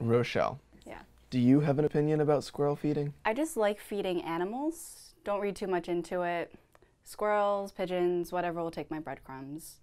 Rochelle. Yeah. Do you have an opinion about squirrel feeding? I just like feeding animals. Don't read too much into it. Squirrels, pigeons, whatever will take my breadcrumbs.